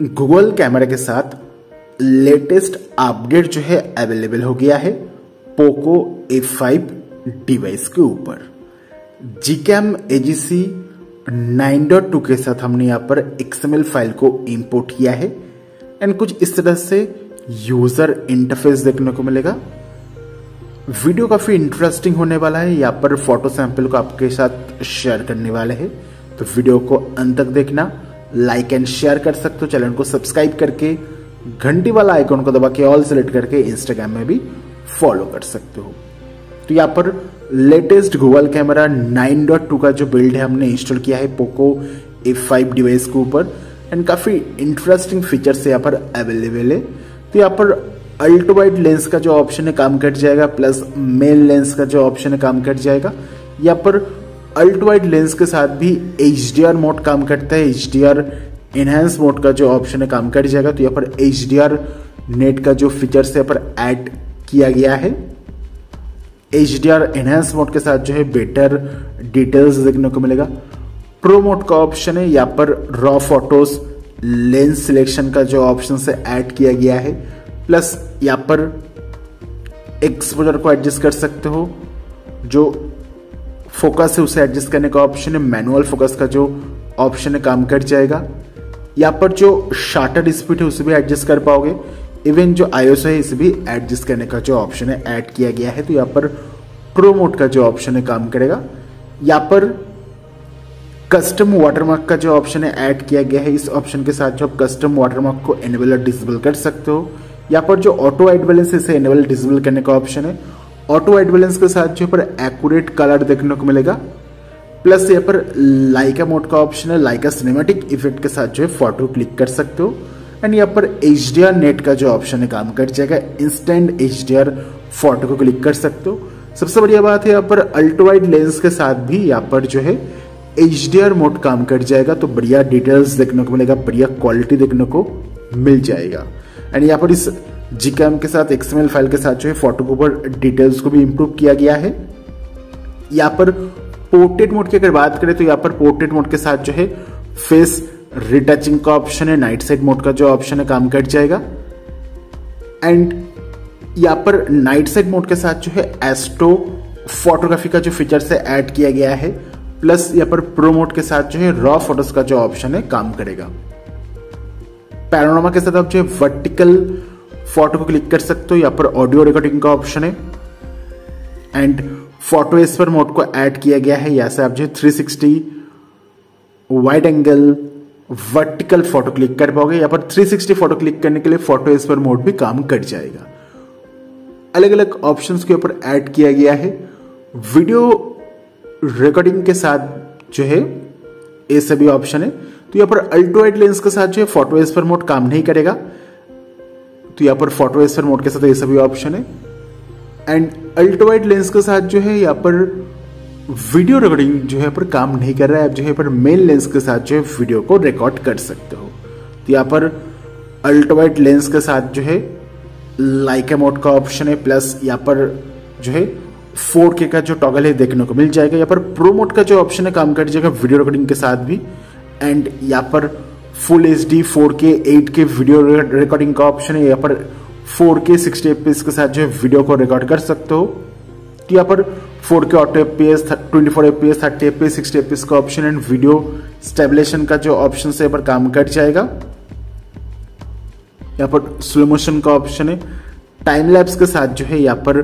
Google camera के साथ latest update जो है अवेलेबल हो गया है पोको ए फाइव डिवाइस के ऊपर। G cam AGC nine dot two के साथ हमने यहाँ पर एक्सएमएल फ़ाइल को इंपोर्ट किया है। एंड कुछ इस तरह से यूज़र इंटरफेस देखने को मिलेगा। वीडियो काफ़ी इंटरेस्टिंग होने वाला है। यहाँ पर फ़ोटो सैंपल को आपके साथ शेयर करने वाले हैं। तो वीडियो को अंत तक देखना। लाइक एंड शेयर कर सकते हो चैनल को सब्सक्राइब करके, घंटी वाला आइकॉन को दबा के ऑल सेलेक्ट करके इंस्टाग्राम में भी फॉलो कर सकते हो। तो यहाँ पर लेटेस्ट गूगल कैमरा 9.2 का जो बिल्ड है, हमने इंस्टॉल किया है पोको फाइव डिवाइस के ऊपर एंड काफ़ी इंटरेस्टिंग फीचर्स यहाँ पर अवेलेबल है। तो यहाँ पर अल्ट्रा वाइड लेंस का जो ऑप्शन है, काम कट जाएगा प्लस मेल लेंस का जो ऑप्शन है, काम कट जाएगा। यहाँ पर अल्ट्रा वाइड लेंस के साथ भी एचडीआर मोड काम करता है। एच एनहेंस मोड का जो ऑप्शन है, काम कर जाएगा। तो यहाँ पर एच नेट का जो फीचर्स है पर ऐड किया गया है। H D R enhance mode के साथ जो है बेटर डिटेल्स देखने को मिलेगा। प्रो मोड का ऑप्शन है, यहाँ पर रॉ फ़ोटोज़ लेंस सिलेक्शन का जो ऑप्शन से ऐड किया गया है। प्लस यहाँ पर एक्सपोजर को एडजस्ट कर सकते हो, जो फोकस है, उसे एडजस्ट करने का ऑप्शन है मैनुअल फोकस का जो ऑप्शन है, काम कर जाएगा। यहाँ पर जो शार्टर स्पीड है, उसे भी एडजस्ट कर पाओगे। इवन जो आईओएस है, इसे भी एडजस्ट करने का जो ऑप्शन है ऐड किया गया है तो यहाँ पर प्रो मोड का जो ऑप्शन है, काम करेगा। यहाँ पर कस्टम वाटरमार्क का जो ऑप्शन है ऐड किया गया है, इस ऑप्शन के साथ जो आप कस्टम वाटरमार्क को एनेबल और डिसेबल कर सकते हो। यहाँ पर जो ऑटो वाइट बैलेंस इसे एनेबल डिसेबल करने का ऑप्शन है। ऑटो वाइट बैलेंस के साथ जो पर एक्यूरेट कलर देखने को मिलेगा। प्लस यहाँ पर लाइका मोड का ऑप्शन है लाइका सिनेमेटिक इफ़ेक्ट के साथ जो है फ़ोटो क्लिक कर सकते हो। एंड यहाँ पर एच नेट का जो ऑप्शन है, काम कर जाएगा। इंस्टेंट एचडीआर फ़ोटो को क्लिक कर सकते हो। सबसे बढ़िया बात है यहाँ पर अल्ट्रावाइड लेंस के साथ भी यहाँ पर जो है एचडीआर मोड काम कर जाएगा। तो बढ़िया डिटेल्स देखने को मिलेगा, बढ़िया क्वालिटी देखने को मिल जाएगा। एंड यहाँ पर इस जी के साथ एक्सएमएल फ़ाइल के साथ जो है फ़ोटो के ऊपर डिटेल्स को भी इंप्रूव किया गया है। यहाँ पर पोर्ट्रेट मोड की अगर बात करें तो यहाँ पर पोर्ट्रेट मोड के साथ जो है फेस रिटचिंग का ऑप्शन है नाइट साइड मोड का जो ऑप्शन है, काम कर जाएगा। एंड यहाँ पर नाइट साइड मोड के साथ जो है एस्ट्रो फोटोग्राफी का जो फीचर है ऐड किया गया है। प्लस यहाँ पर प्रो मोड के साथ जो है रॉ फ़ोटोज़ का जो ऑप्शन है, काम करेगा। पैरोनामा के साथ आप जो है वर्टिकल फ़ोटो को क्लिक कर सकते हो, यहाँ पर ऑडियो रिकॉर्डिंग का ऑप्शन है। एंड फ़ोटो एसपर मोड को ऐड किया गया है, यहाँ से आप जो है 360 wide angle vertical photo click कर पाओगे। यहाँ पर 360 फ़ोटो क्लिक करने के लिए फ़ोटो एसपर मोड भी काम कर जाएगा। अलग अलग ऑप्शंस के ऊपर ऐड किया गया है। वीडियो रिकॉर्डिंग के साथ जो है, ये सभी ऑप्शन है। तो यहाँ पर अल्ट्रोइड लेंस के साथ जो है फ़ोटो एसपर मोड काम नहीं करेगा। तो यहाँ पर फ़ोटो एसपर मोड के साथ ये सभी ऑप्शन है। एंड अल्ट्रावाइड लेंस के साथ जो है यहाँ पर वीडियो रिकॉर्डिंग जो है पर काम नहीं कर रहा है। आप जो है पर मेन लेंस के साथ जो है वीडियो को रिकॉर्ड कर सकते हो। तो यहाँ पर अल्ट्रावाइड लेंस के साथ जो है लाइका मोड का ऑप्शन है प्लस यहाँ पर जो है फोर के का जो टॉगल है देखने को मिल जाएगा। यहाँ पर प्रो मोड का जो ऑप्शन है, काम कर जाएगा वीडियो रिकॉर्डिंग के साथ भी। एंड यहाँ पर full H D four K eight K video recording का ऑप्शन है। यहाँ पर फोर के सिक्सटी एफ़ के साथ जो है वीडियो को रिकॉर्ड कर सकते हो। तो यहाँ पर four K auto F P S twenty four F P S thirty F P sixty F का ऑप्शन एंड वीडियो स्टेबलेशन का जो ऑप्शन है, यहाँ पर काम कर जाएगा। यहाँ पर स्लो मोशन का ऑप्शन है। टाइम लैब्स के साथ जो है, यहाँ पर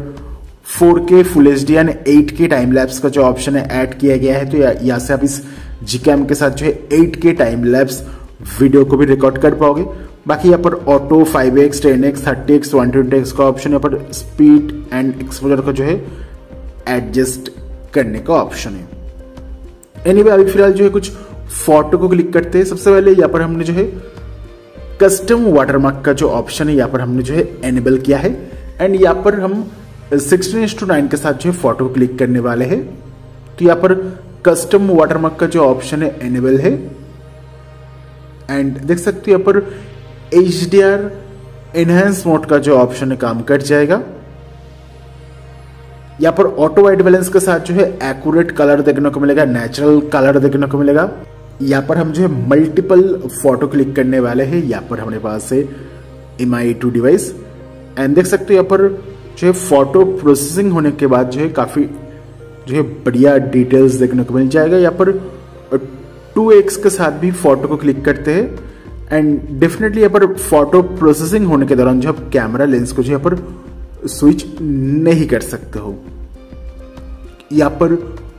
4K full H D and 8K time lapse का जो ऑप्शन है ऐड किया गया है। तो यहाँ से आप इस जी के साथ जो है 8K टाइम लैब्स वीडियो को भी रिकॉर्ड कर पाओगे। बाकी यहाँ पर auto 5x, 10x, 30x, 120x का ऑप्शन यहाँ पर स्पीड एंड एक्सपोजर का जो है एडजस्ट करने का ऑप्शन है। एनी anyway, अभी फ़िलहाल जो है कुछ फ़ोटो को क्लिक करते हैं। सबसे पहले यहाँ पर हमने जो है कस्टम वाटरमार्क का जो ऑप्शन है यहाँ पर हमने जो है एनेबल किया है। एंड यहाँ पर हम सिक्सटीन टू नाइन के साथ जो है फ़ोटो क्लिक करने वाले हैं। तो यहाँ पर कस्टम वाटरमार्क का जो ऑप्शन है एनेबल है। एंड देख सकते हो यहाँ पर H D R enhance mode का जो ऑप्शन है, काम कर जाएगा। यहाँ पर ऑटो वाइट बैलेंस के साथ जो है एक्यूरेट कलर देखने को मिलेगा नेचुरल कलर देखने को मिलेगा। यहाँ पर हम जो है मल्टीपल फ़ोटो क्लिक करने वाले हैं। यहाँ पर हमारे पास है M I two device and देख सकते हो यहाँ पर जो है फ़ोटो प्रोसेसिंग होने के बाद जो है, काफ़ी जो है, बढ़िया डिटेल्स देखने को मिल जाएगा। यहाँ पर टू एक्स के साथ भी फ़ोटो को क्लिक करते हैं। एंड डेफिनेटली यहाँ पर फ़ोटो प्रोसेसिंग होने के दौरान जो आप कैमरा लेंस को जो यहाँ पर स्विच नहीं कर सकते हो। यहाँ पर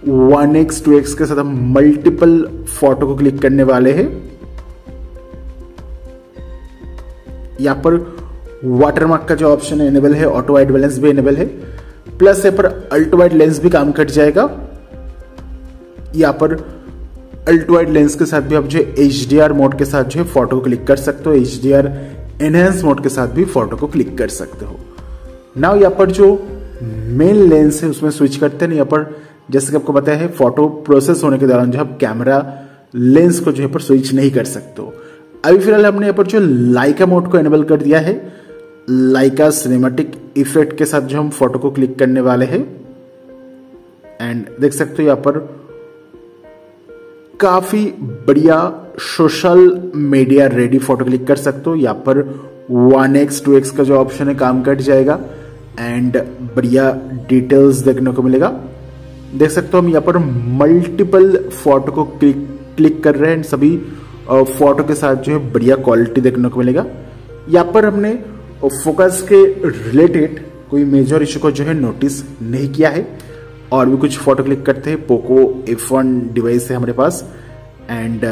वन एक्स टू एक्स के साथ हम मल्टीपल फ़ोटो को क्लिक करने वाले हैं। यहाँ पर वाटरमार्क का जो ऑप्शन एनेबल है ऑटो वाइड बैलेंस भी एनेबल है। प्लस यहाँ पर अल्टो वाइड लेंस भी काम कर जाएगा। यहाँ पर अल्टो वाइड लेंस के साथ भी आप जो एच मोड के साथ जो है फ़ोटो को क्लिक कर सकते हो एच डी एनहेंस मोड के साथ भी फ़ोटो को क्लिक कर सकते हो। नाउ यहाँ पर जो मेन लेंस है, उसमें स्विच करते हैं, यहाँ पर जैसे कि आपको पता है फ़ोटो प्रोसेस होने के दौरान जो आप कैमरा लेंस को जो है पर स्विच नहीं कर सकते हो। अभी फ़िलहाल हमने यहाँ पर जो लाइका मोड को एनेबल कर दिया है। लाइका सिनेमेटिक इफ़ेक्ट के साथ जो हम फ़ोटो को क्लिक करने वाले हैं। एंड देख सकते हो यहाँ पर काफ़ी बढ़िया social media ready photo click कर सकते हो। यहाँ पर वन एक्स टू एक्स का जो ऑप्शन है, काम कट जाएगा। एंड बढ़िया डिटेल्स देखने को मिलेगा। देख सकते हो हम यहाँ पर मल्टीपल फ़ोटो को क्लिक क्लिक कर रहे हैं। एंड सभी फ़ोटो के साथ जो है बढ़िया क्वालिटी देखने को मिलेगा। यहाँ पर हमने फोकस के रिलेटेड कोई मेजर इशू को जो है नोटिस नहीं किया है। और भी कुछ फ़ोटो क्लिक करते हैं। पोको एफ़ वन डिवाइस है हमारे पास। एंड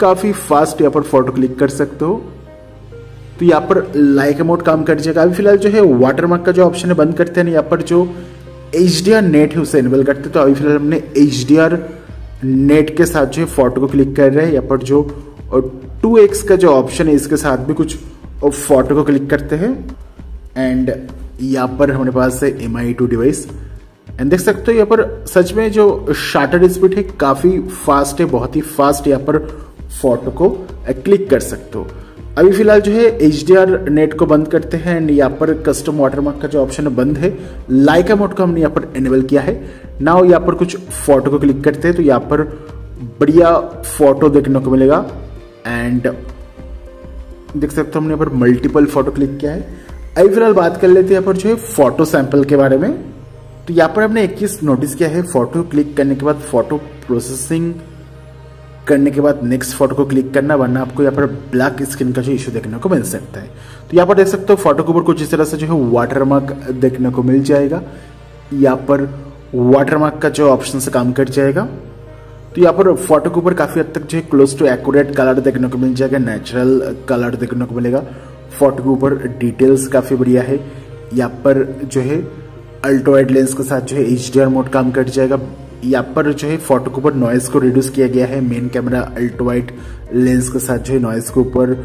काफ़ी फास्ट यहाँ पर फ़ोटो क्लिक कर सकते हो। तो यहाँ पर लाइक अमाउंट काम कर जाएगा। अभी फ़िलहाल जो है वाटरमार्क का जो ऑप्शन है, बंद करते हैं यहाँ पर जो HDR नेट है, उसे इनेबल करते हैं। तो अभी फ़िलहाल हमने HDR नेट के साथ जो है फ़ोटो को क्लिक कर रहे हैं। यहाँ पर जो टू एक्स का जो ऑप्शन है, इसके साथ भी कुछ फ़ोटो को क्लिक करते हैं। एंड यहाँ पर हमारे पास है M I two device and देख सकते हो यहाँ पर सच में जो शार्टर स्पीड है, काफ़ी फास्ट है, बहुत ही फास्ट यहाँ पर फ़ोटो को क्लिक कर सकते हो। अभी फ़िलहाल जो है HDR नेट को बंद करते हैं एंड यहाँ पर कस्टम वाटरमार्क का जो ऑप्शन है बंद है। लाइका मोड को हमने यहाँ पर एनेबल किया है। नाउ यहाँ पर कुछ फ़ोटो को क्लिक करते हैं तो यहाँ पर बढ़िया फ़ोटो देखने को मिलेगा। एंड देख सकते हो हमने यहाँ पर मल्टीपल फ़ोटो क्लिक किया है। अभी फ़िलहाल बात कर लेते हैं पर जो है फ़ोटो सैंपल के बारे में। तो यहाँ पर हमने एक चीज़ नोटिस किया है। फ़ोटो क्लिक करने के बाद फ़ोटो प्रोसेसिंग करने के बाद नेक्स्ट फ़ोटो को क्लिक करना, वरना आपको यहाँ पर ब्लैक स्क्रीन का जो इशू देखने को मिल सकता है। तो यहाँ पर देख सकते हो फ़ोटो के ऊपर कुछ इस तरह से जो है वाटरमार्क देखने को मिल जाएगा। यहाँ पर वाटरमार्क का जो ऑप्शन से काम कर जाएगा। तो यहाँ पर फ़ोटो के ऊपर काफ़ी हद तक जो है क्लोज टू एक्यूरेट कलर देखने को मिल जाएगा नेचुरल कलर देखने को मिलेगा। फ़ोटो के ऊपर डिटेल्स काफ़ी बढ़िया है। यहाँ पर जो है अल्ट्रोइड लेंस के साथ जो है एचडीआर मोड काम कर जाएगा। यहाँ पर जो है फ़ोटो के ऊपर नॉइस को रिड्यूस किया गया है। मेन कैमरा अल्ट्रोइड लेंस के साथ जो है नॉइस के ऊपर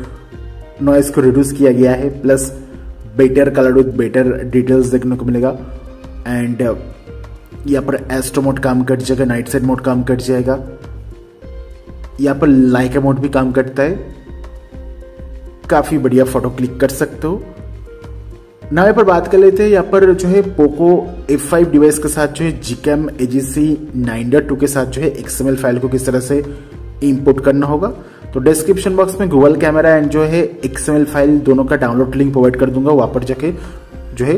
नॉइस को रिड्यूस किया गया है। Plus better colour with better details देखने को मिलेगा। एंड यहाँ पर एस्ट्रो मोड काम कर जाएगा नाइट साइड मोड काम कर जाएगा। यहाँ पर लाइका मोड भी काम करता है। काफ़ी बढ़िया फ़ोटो क्लिक कर सकते हो। ना यहाँ पर बात कर लेते हैं, यहाँ पर जो है पोको F5 डिवाइस के साथ जो है जीकैम एजीसी नाइन टू के साथ जो है एक्सएमएल फ़ाइल को किस तरह से इंपोर्ट करना होगा। तो डिस्क्रिप्शन बॉक्स में गूगल कैमरा एंड जो है एक्सएमएल फ़ाइल दोनों का डाउनलोड लिंक प्रोवाइड कर दूँगा। वहाँ पर जाके जो है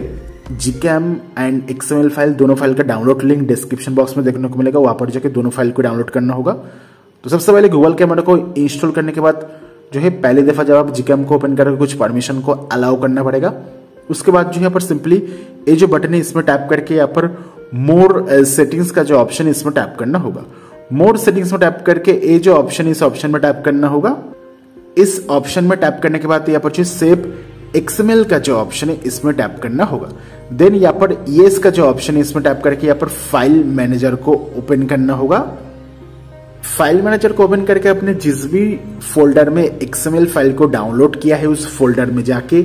जीकैम एंड एक्सएमएल फ़ाइल दोनों फ़ाइल का डाउनलोड लिंक डिस्क्रिप्शन बॉक्स में देखने को मिलेगा। वहाँ पर जाके दोनों फ़ाइल को डाउनलोड करना होगा। तो सबसे पहले गूगल कैमरा को इंस्टॉल करने के बाद जो है पहली दफ़ा जब आप जीकैम को ओपन करके कुछ परमिशन को अलाउ करना पड़ेगा उसके बाद जो यहाँ पर सिंपली ये जो बटन है इसमें टैप करके यहाँ पर मोर सेटिंग्स uh, का जो ऑप्शन है इसमें टैप करना होगा। मोर सेटिंग्स में टैप करके ये जो ऑप्शन इस ऑप्शन में टैप करना होगा। इस ऑप्शन में टैप करने के बाद यहाँ पर जो सेव एक्सएमएल का जो ऑप्शन है इसमें टैप करना होगा। देन यहाँ पर येस का जो ऑप्शन है इसमें टैप करके यहाँ पर फ़ाइल मैनेजर को ओपन करना होगा। फ़ाइल मैनेजर को ओपन करके अपने जिस भी फोल्डर में एक्सएमएल फ़ाइल को डाउनलोड किया है उस फोल्डर में जाके।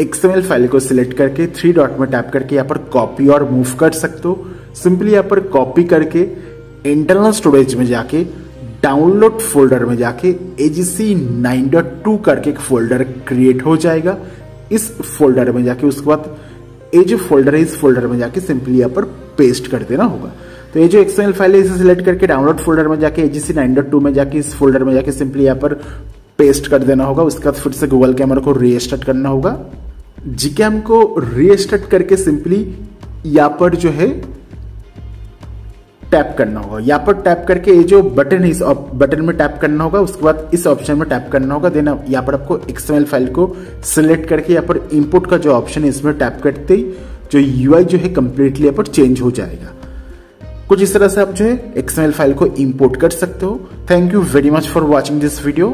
एक्सएमएल फ़ाइल को सिलेक्ट करके थ्री डॉट में टैप करके यहाँ पर कॉपी और मूव कर सकते हो। सिंपली यहाँ पर कॉपी करके इंटरनल स्टोरेज में जाके, डाउनलोड फोल्डर में जाके एजीसी नाइन डॉट टू करके एक फोल्डर क्रिएट हो जाएगा। इस फोल्डर में जाके उसके बाद, ये जो फोल्डर है, इस फोल्डर में जाके सिंपली यहाँ पर पेस्ट कर देना होगा। तो ये जो एक्सएमएल फ़ाइल है, इसे सिलेक्ट करके डाउनलोड फोल्डर में जाके एजीसी नाइन में जाके इस फोल्डर में जाके सिंपली यहाँ पर पेस्ट कर देना होगा। उसके बाद फिर से गूगल कैमरा को रीस्टार्ट करना होगा। जीकैम को रीस्टार्ट करके सिंपली यहाँ पर जो है टैप करना होगा। यहाँ पर टैप करके ये जो बटन है, इस बटन में टैप करना होगा। उसके बाद इस ऑप्शन में टैप करना होगा। देन यहाँ पर आपको एक्सएमएल फ़ाइल को सिलेक्ट करके यहाँ पर इनपुट का जो ऑप्शन है, इसमें टैप करते ही जो यूआई जो है कंप्लीटली यहाँ पर चेंज हो जाएगा। कुछ इस तरह से आप जो है एक्सएमएल फ़ाइल को इंपोर्ट कर सकते हो। Thank you very much for watching this video